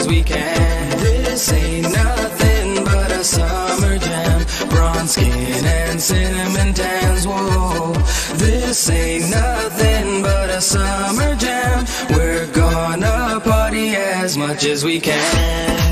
as we can. This ain't nothing but a summer jam. Bronze skin and cinnamon tans, whoa. This ain't nothing but a summer jam. We're gonna party as much as we can.